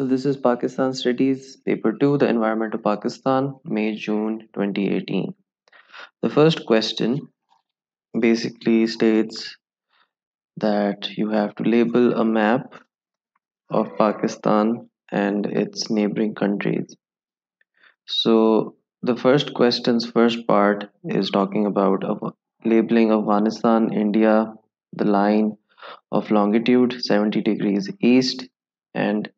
So this is Pakistan Studies, Paper 2, The Environment of Pakistan, May-June 2018. The first question basically states that you have to label a map of Pakistan and its neighboring countries. So the first question's first part is talking about labeling Afghanistan, India, the line of longitude 70 degrees east and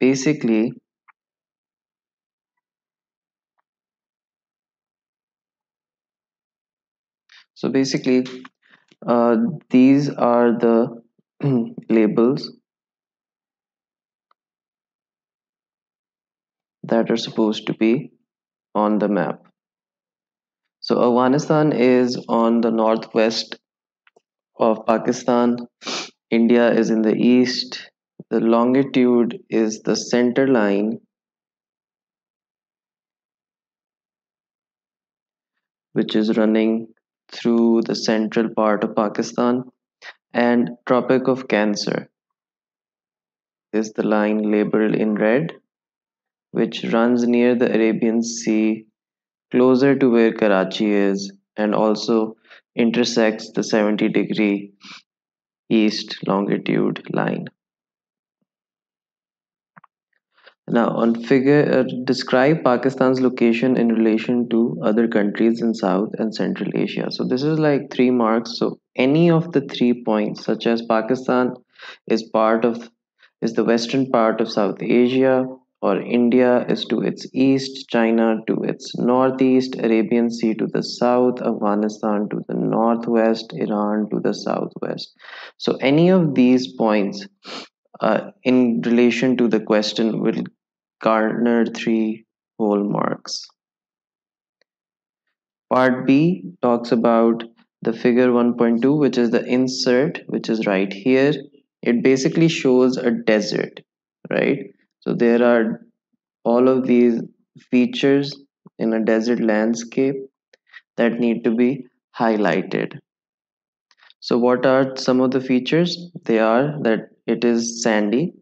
basically so basically uh, these are the labels that are supposed to be on the map. So Afghanistan is on the northwest of Pakistan. India is in the east the longitude is the center line. Which is running through the central part of Pakistan. And Tropic of Cancer. Is the line labeled in red. Which runs near the Arabian Sea. Closer to where Karachi is. And also intersects the 70 degree east longitude line. Now, on figure, uh, describe Pakistan's location in relation to other countries in South and Central Asia. So this is like three marks. So any of the three points, such as Pakistan is part of is the western part of South Asia, or India is to its east, China to its northeast, Arabian Sea to the south, Afghanistan to the northwest, Iran to the southwest. So any of these points uh, in relation to the question will garner three whole marks. Part B talks about the figure 1.2 which is the insert which is right here. It basically shows a desert, right? So there are all of these features in a desert landscape that need to be highlighted. So what are some of the features? They are that it is sandy.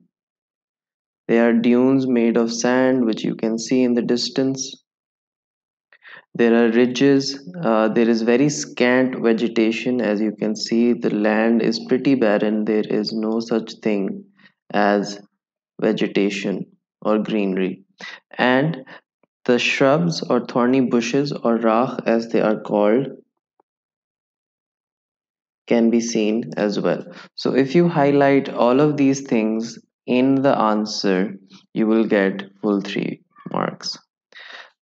There are dunes made of sand which you can see in the distance. There are ridges. Uh, there is very scant vegetation as you can see the land is pretty barren. There is no such thing as vegetation or greenery. And the shrubs or thorny bushes or rakh as they are called can be seen as well. So if you highlight all of these things in the answer, you will get full three marks.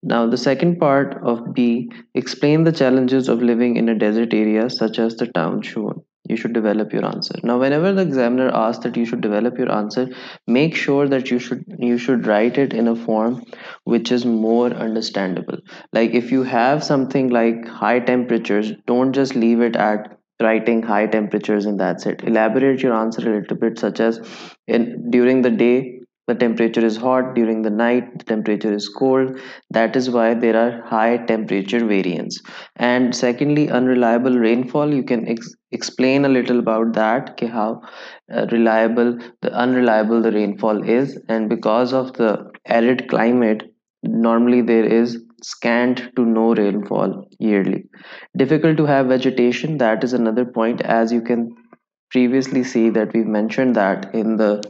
Now the second part of B, explain the challenges of living in a desert area such as the town shown. You should develop your answer. Now whenever the examiner asks that you should develop your answer, make sure that you should you should write it in a form which is more understandable. Like if you have something like high temperatures, don't just leave it at writing high temperatures and that's it. Elaborate your answer a little bit such as in during the day the temperature is hot during the night the temperature is cold. That is why there are high temperature variance and secondly unreliable rainfall. You can ex explain a little about that okay, how uh, reliable the unreliable the rainfall is. And because of the arid climate normally there is scant to no rainfall yearly. Difficult to have vegetation that is another point. As you can previously see that we've mentioned that in the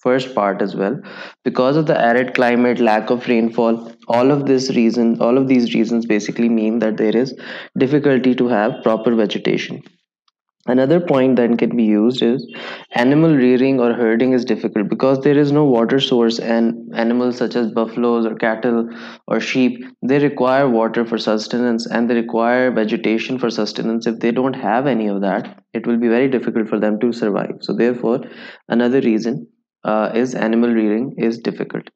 first part as well. Because of the arid climate lack of rainfall all of this reason all of these reasons basically mean that there is difficulty to have proper vegetation Another point that can be used is animal rearing or herding is difficult because there is no water source and animals such as buffaloes or cattle or sheep they require water for sustenance and they require vegetation for sustenance. If they don't have any of that it will be very difficult for them to survive. So therefore another reason uh, is animal rearing is difficult.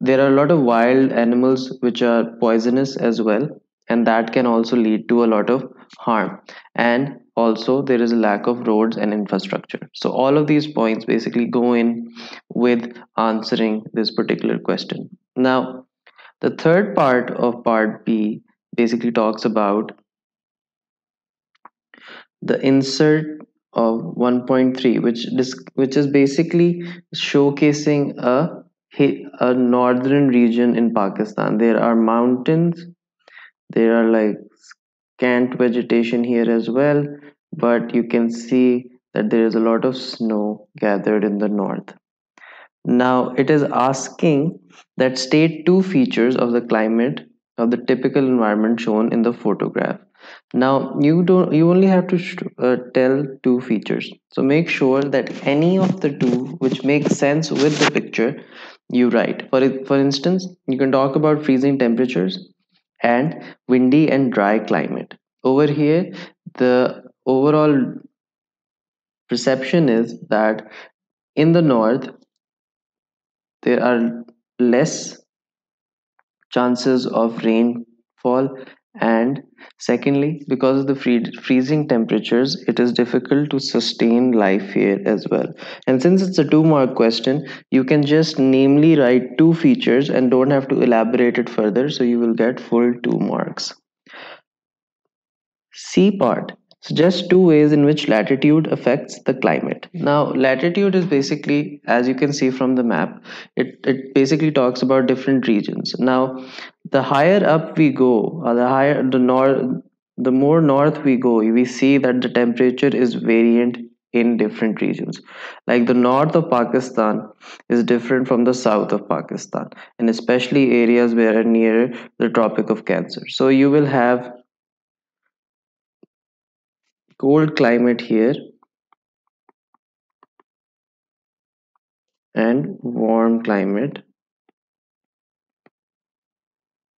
There are a lot of wild animals which are poisonous as well and that can also lead to a lot of harm. And also there is a lack of roads and infrastructure. So all of these points basically go in with answering this particular question. Now the third part of part b basically talks about the insert of 1.3 which which is basically showcasing a a northern region in Pakistan. There are mountains there are like scant vegetation here as well but you can see that there is a lot of snow gathered in the north now it is asking that state two features of the climate of the typical environment shown in the photograph. Now you don't you only have to uh, tell two features. So make sure that any of the two which makes sense with the picture you write. For for instance, you can talk about freezing temperatures and windy and dry climate. Over here, the overall perception is that in the north there are less chances of rainfall and secondly because of the free- freezing temperatures it is difficult to sustain life here as well. And since it's a two mark question you can just namely write two features and don't have to elaborate it further so you will get full two marks. C part suggests two ways in which latitude affects the climate. Now, latitude is basically, as you can see from the map, it, it basically talks about different regions. Now, the higher up we go, or the higher the north, the more north we go, we see that the temperature is variant in different regions. Like the north of Pakistan is different from the south of Pakistan, and especially areas where are near the Tropic of Cancer. So you will have cold climate here and warm climate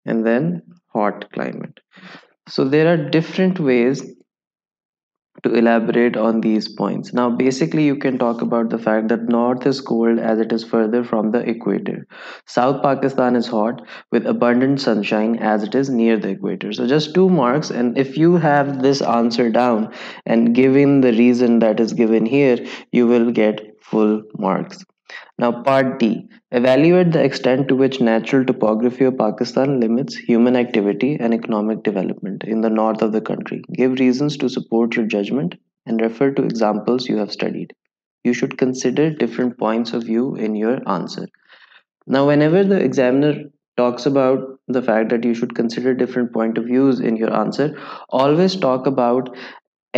and then hot climate. So there are different ways to elaborate on these points. Now basically you can talk about the fact that north is cold as it is further from the equator. South pakistan is hot with abundant sunshine as it is near the equator. So just two marks and if you have this answer down and given the reason that is given here you will get full marks Now, part D evaluate the extent to which natural topography of Pakistan limits human activity and economic development in the north of the country. Give reasons to support your judgment and refer to examples you have studied. You should consider different points of view in your answer. Now, whenever the examiner talks about the fact that you should consider different point of views in your answer, always talk about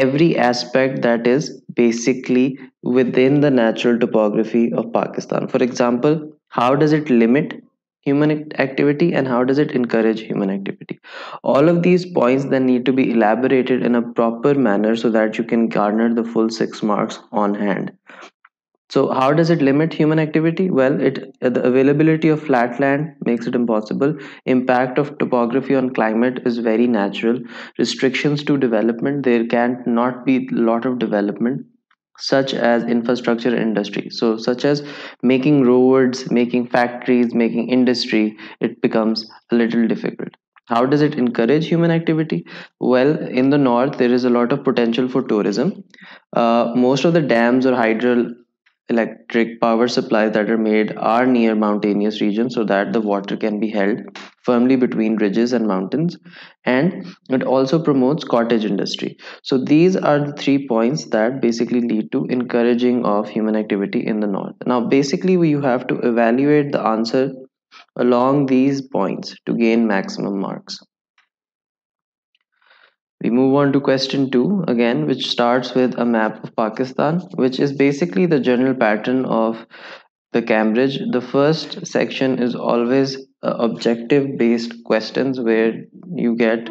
every aspect that is basically within the natural topography of Pakistan. For example, how does it limit human activity and how does it encourage human activity? All of these points then need to be elaborated in a proper manner so that you can garner the full six marks on hand. So, how does it limit human activity? Well, it the availability of flat land makes it impossible. Impact of topography on climate is very natural. Restrictions to development, there can not be a lot of development such as infrastructure industry so such as making roads making factories making industry it becomes a little difficult how does it encourage human activity well in the north there is a lot of potential for tourism uh, most of the dams or hydro electric power supplies that are made are near mountainous regions so that the water can be held firmly between ridges and mountains. And it also promotes cottage industry. So these are the three points that basically lead to encouraging of human activity in the north. Now basically you have to evaluate the answer along these points to gain maximum marks we move on to question 2 again, which starts with a map of Pakistan, which is basically the general pattern of the Cambridge. The first section is always uh, objective based questions where you get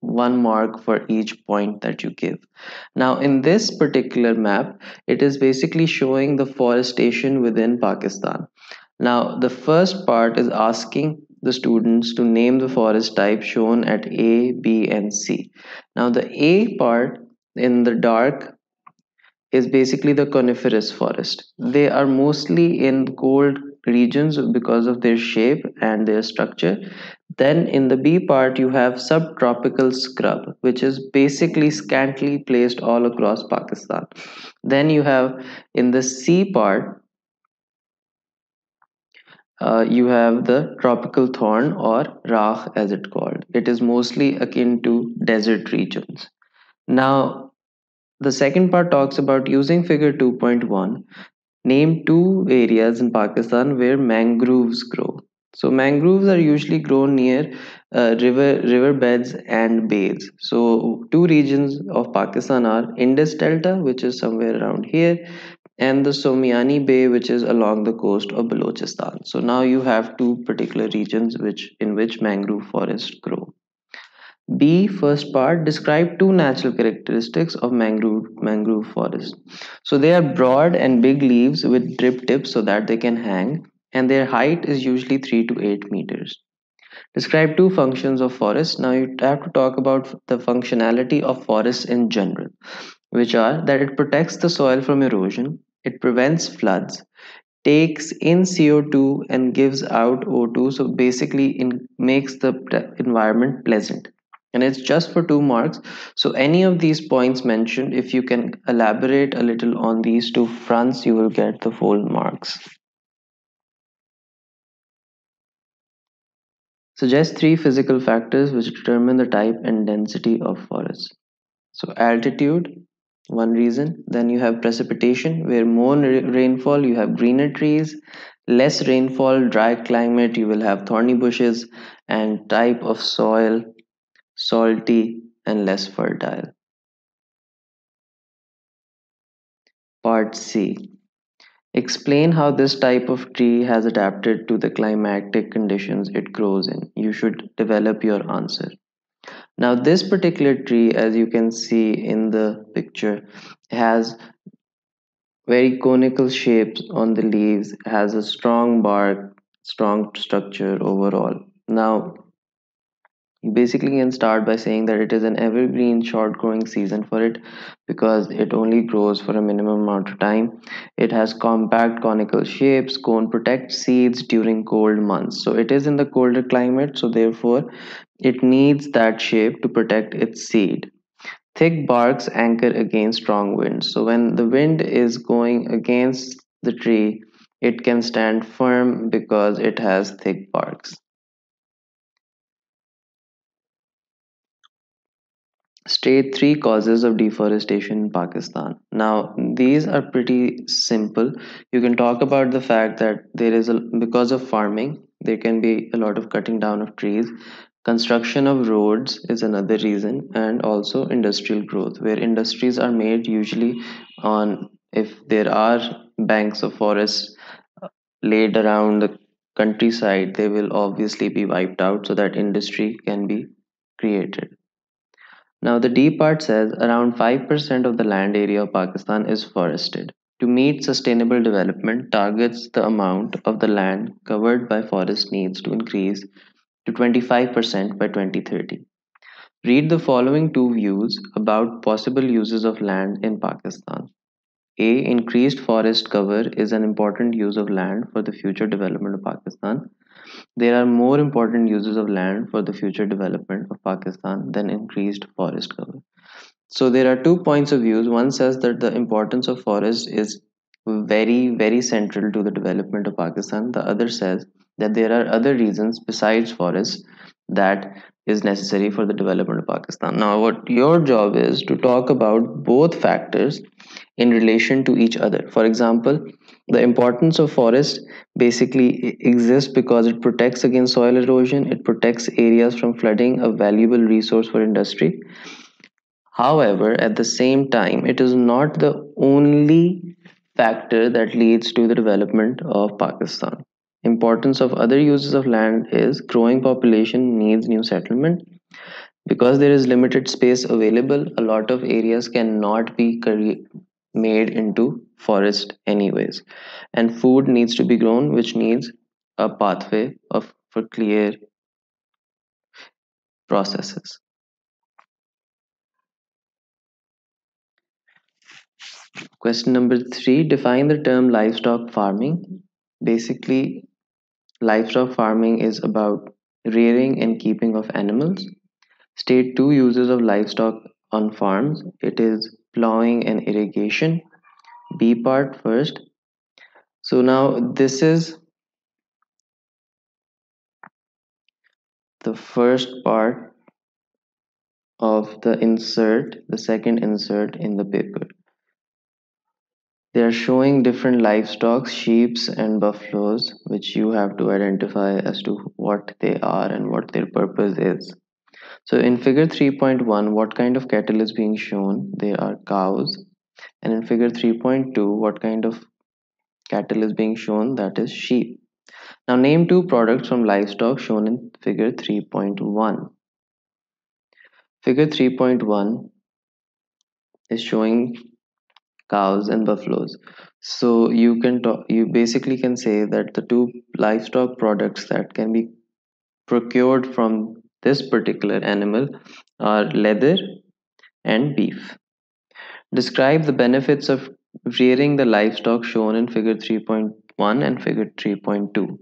one mark for each point that you give. Now, in this particular map, it is basically showing the forestation within Pakistan. Now, the first part is asking the students to name the forest type shown at A, B, and C. Now, the A part in the dark is basically the coniferous forest. They are mostly in cold regions because of their shape and their structure. Then in the B part, you have subtropical scrub, which is basically scantily placed all across Pakistan. Then you have in the C part, uh, you have the tropical thorn or rah as it called. It is mostly akin to desert regions. Now The second part talks about using figure 2.1 Name two areas in Pakistan where mangroves grow. So mangroves are usually grown near uh, river riverbeds and bays. So two regions of Pakistan are Indus Delta, which is somewhere around here, and the Sonmiani Bay, which is along the coast of Balochistan. So now you have two particular regions which in which mangrove forests grow. B. First part describe two natural characteristics of mangrove mangrove forest. So they are broad and big leaves with drip tips so that they can hang, and their height is usually three to eight meters. Describe two functions of forests. Now you have to talk about the functionality of forests in general, which are that it protects the soil from erosion, it prevents floods, takes in CO2 and gives out O2. So basically, in, makes the environment pleasant. And it's just for two marks. So any of these points mentioned if you can elaborate a little on these two fronts you will get the full marks. Suggest three physical factors which determine the type and density of forests. So altitude one reason then you have precipitation where more rainfall you have greener trees less rainfall dry climate you will have thorny bushes and type of soil salty and less fertile. Part C. Explain how this type of tree has adapted to the climatic conditions it grows in. You should develop your answer. Now, this particular tree, as you can see in the picture, has very conical shapes on the leaves, has a strong bark, strong structure overall. Now, you basically can start by saying that it is an evergreen short growing season for it because it only grows for a minimum amount of time. It has compact conical shapes, cone protects seeds during cold months. So it is in the colder climate, so therefore it needs that shape to protect its seed. Thick barks anchor against strong winds. So when the wind is going against the tree, it can stand firm because it has thick barks. state three causes of deforestation in Pakistan. Now, these are pretty simple. You can talk about the fact that there is a because of farming, there can be a lot of cutting down of trees. Construction of roads is another reason, and also industrial growth, where industries are made usually on if there are banks of forests uh, laid around the countryside, they will obviously be wiped out so that industry can be created. Now, the D part says around 5% of the land area of Pakistan is forested. To meet sustainable development, targets the amount of the land covered by forest needs to increase to 25% by 2030. Read the following two views about possible uses of land in Pakistan. A. Increased forest cover is an important use of land for the future development of Pakistan. There are more important uses of land for the future development of Pakistan than increased forest cover. So there are two points of views. One says that the importance of forest is very, very central to the development of Pakistan. The other says that there are other reasons besides forests that is necessary for the development of Pakistan. Now, what your job is to talk about both factors in relation to each other. For example, the importance of forest basically exists because it protects against soil erosion, it protects areas from flooding, a valuable resource for industry. However, at the same time, it is not the only factor that leads to the development of Pakistan. Importance of other uses of land is growing population needs new settlement. Because there is limited space available, a lot of areas cannot be made into forest anyways and food needs to be grown which needs a pathway of for clear processes question number 3 define the term livestock farming. Basically livestock farming is about rearing and keeping of animals. State two uses of livestock on farms. It is plowing and irrigation. B part first. So now this is the first part of the insert, the second insert in the paper. They are showing different livestock, sheeps and buffaloes, which you have to identify as to what they are and what their purpose is. So in figure 3.1, what kind of cattle is being shown? They are cows. And in figure 3.2, what kind of cattle is being shown? That is sheep. Now name two products from livestock shown in figure 3.1. Figure 3.1 is showing cows and buffaloes. So you can talk, you basically can say that the two livestock products that can be procured from this particular animal are leather and beef. Describe the benefits of rearing the livestock shown in figure 3.1 and figure 3.2.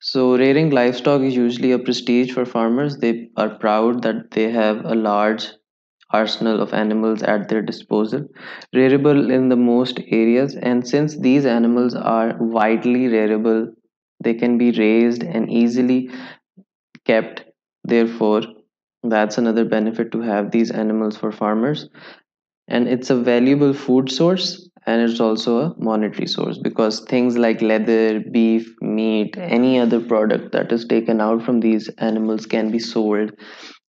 So, rearing livestock is usually a prestige for farmers. They are proud that they have a large arsenal of animals at their disposal, rearable in the most areas. And since these animals are widely rearable, they can be raised and easily kept. Therefore, that's another benefit to have these animals for farmers. And it's a valuable food source and it's also a monetary source because things like leather, beef, meat, any other product that is taken out from these animals can be sold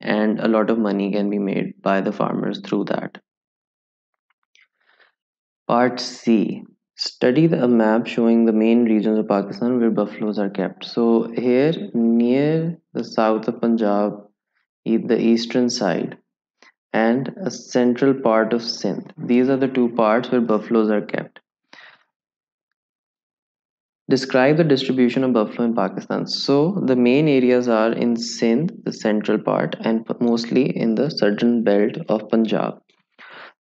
and a lot of money can be made by the farmers through that. Part C Study the, a map showing the main regions of Pakistan where buffaloes are kept. So, here near the south of Punjab, the eastern side, and a central part of Sindh. These are the two parts where buffaloes are kept. Describe the distribution of buffalo in Pakistan. So the main areas are in Sindh, the central part, and mostly in the southern belt of Punjab.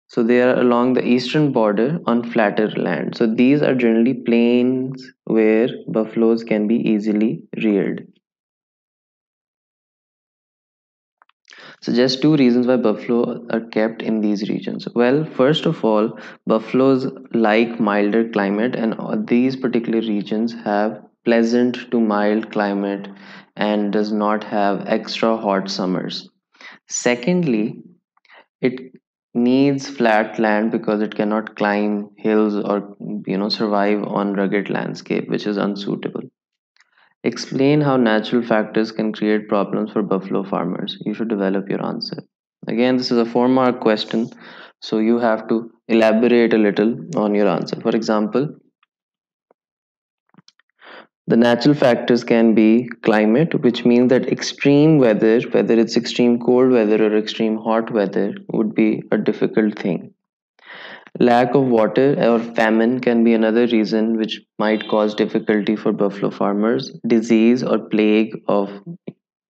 So they are along the eastern border on flatter land. So these are generally plains where buffaloes can be easily reared. Suggest two reasons why buffalo are kept in these regions. Well, first of all, buffaloes like milder climate, and these particular regions have pleasant to mild climate and does not have extra hot summers. Secondly, it needs flat land because it cannot climb hills or you know survive on rugged landscape which is unsuitable Explain how natural factors can create problems for buffalo farmers. You should develop your answer. Again, this is a four mark question, so you have to elaborate a little on your answer. For example, the natural factors can be climate, which means that extreme weather, whether it's extreme cold weather or extreme hot weather, would be a difficult thing. Lack of water or famine can be another reason which might cause difficulty for buffalo farmers. Disease or plague of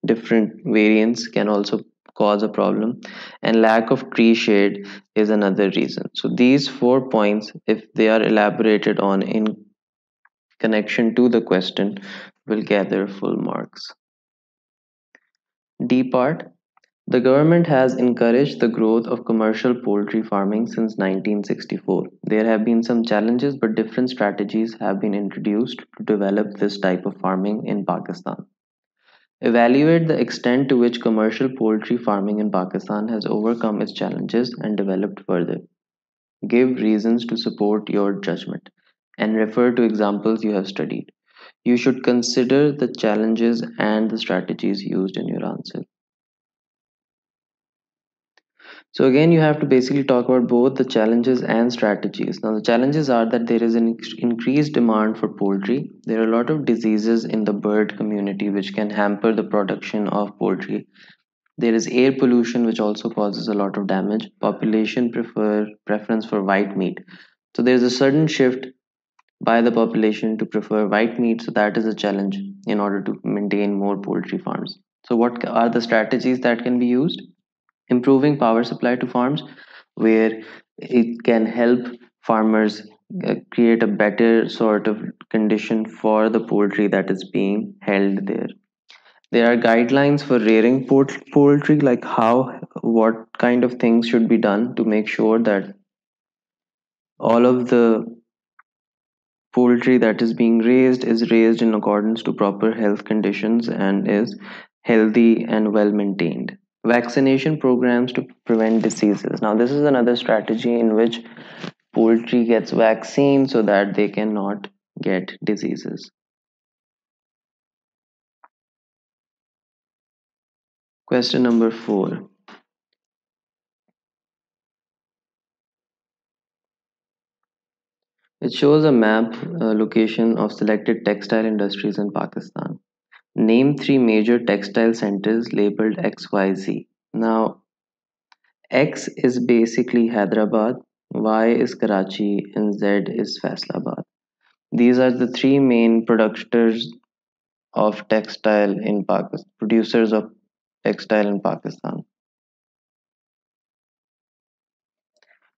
different variants can also cause a problem and lack of tree shade is another reason so these four points if they are elaborated on in connection to the question will gather full marks d part the government has encouraged the growth of commercial poultry farming since 1964. There have been some challenges, but different strategies have been introduced to develop this type of farming in Pakistan. Evaluate the extent to which commercial poultry farming in Pakistan has overcome its challenges and developed further. Give reasons to support your judgment and refer to examples you have studied. You should consider the challenges and the strategies used in your answer. So again, you have to basically talk about both the challenges and strategies. Now, the challenges are that there is an increased demand for poultry. There are a lot of diseases in the bird community which can hamper the production of poultry. There is air pollution which also causes a lot of damage. Population prefer preference for white meat. So there's a sudden shift by the population to prefer white meat. So that is a challenge in order to maintain more poultry farms. So what are the strategies that can be used? Improving power supply to farms where it can help farmers uh, create a better sort of condition for the poultry that is being held there. There are guidelines for rearing poultry like how what kind of things should be done to make sure that all of the poultry that is being raised is raised in accordance to proper health conditions and is healthy and well maintained vaccination programs to prevent diseases. Now, this is another strategy in which poultry gets vaccine so that they cannot get diseases. Question number four. It shows a map uh, location of selected textile industries in Pakistan. Name three major textile centers labeled XYZ. Now, X is basically Hyderabad, Y is Karachi, and Z is Faisalabad. These are the three main producers of textile in Pakistan, producers of textile in Pakistan.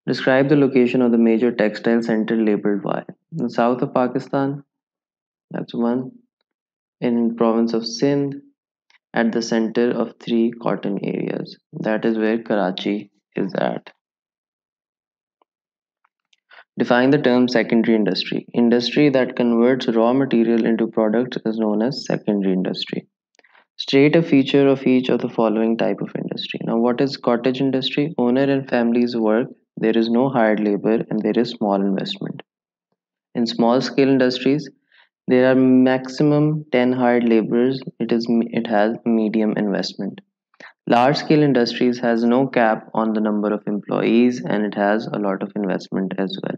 Describe the location of the major textile center labeled Y. In the south of Pakistan, that's one. In province of Sindh, at the center of three cotton areas. That is where Karachi is at. Define the term secondary industry. Industry that converts raw material into products is known as secondary industry. State a feature of each of the following type of industry. Now, what is cottage industry? Owner and families work there is no hired labor and there is small investment. In small scale industries, there are maximum 10 hired laborers. It is it has medium investment. Large scale industries has no cap on the number of employees and it has a lot of investment as well.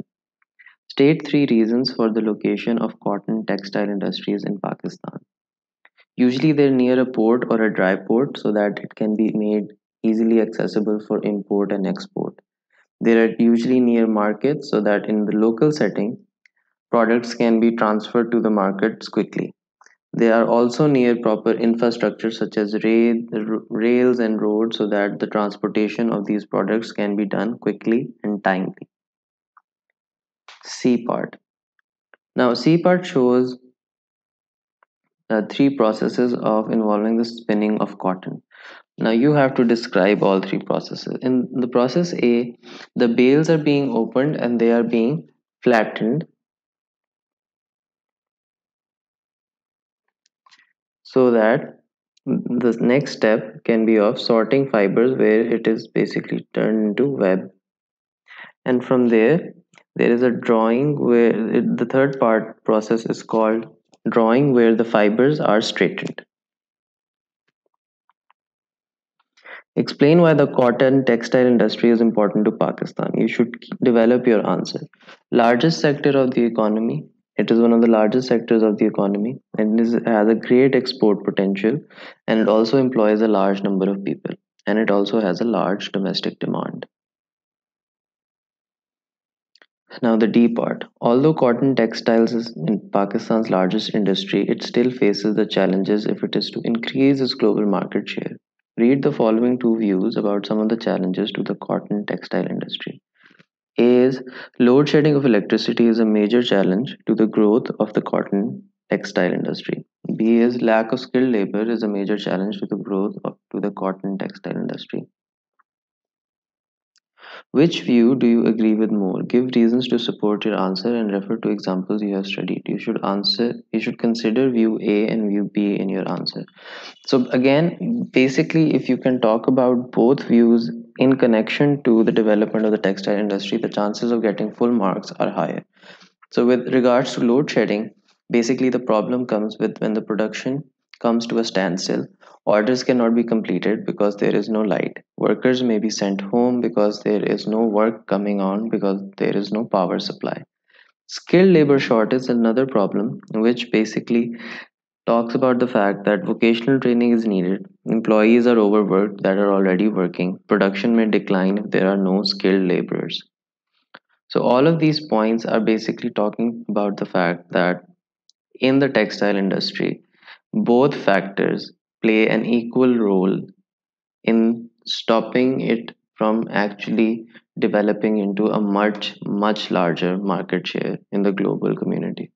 State three reasons for the location of cotton textile industries in Pakistan. Usually they're near a port or a dry port so that it can be made easily accessible for import and export. They are usually near markets so that in the local setting, products can be transferred to the markets quickly. They are also near proper infrastructure such as rail, rails and roads so that the transportation of these products can be done quickly and timely. C part. Now C part shows uh, three processes of involving the spinning of cotton. Now you have to describe all three processes. In the process A, the bales are being opened and they are being flattened so that the next step can be of sorting fibers where it is basically turned into web and from there there is a drawing where it, the third part process is called drawing where the fibers are straightened Explain why the cotton textile industry is important to Pakistan. You should develop your answer. Largest sector of the economy. It is one of the largest sectors of the economy and it has a great export potential and it also employs a large number of people and it also has a large domestic demand. Now the D part. Although cotton textiles is in Pakistan's largest industry, it still faces the challenges if it is to increase its global market share. Read the following two views about some of the challenges to the cotton textile industry. Is load shedding of electricity is a major challenge to the growth of the cotton textile industry. B is lack of skilled labor is a major challenge to the growth of to the cotton textile industry. Which view do you agree with more? Give reasons to support your answer and refer to examples you have studied. You should answer you should consider view A and view B in your answer. So again, basically if you can talk about both views in connection to the development of the textile industry, the chances of getting full marks are higher. So with regards to load shedding, basically the problem comes with when the production comes to a standstill Orders cannot be completed because there is no light. Workers may be sent home because there is no work coming on because there is no power supply. Skilled labor shortage is another problem, which basically talks about the fact that vocational training is needed. Employees are overworked that are already working. Production may decline if there are no skilled laborers. So, all of these points are basically talking about the fact that in the textile industry, both factors play an equal role in stopping it from actually developing into a much much larger market share in the global community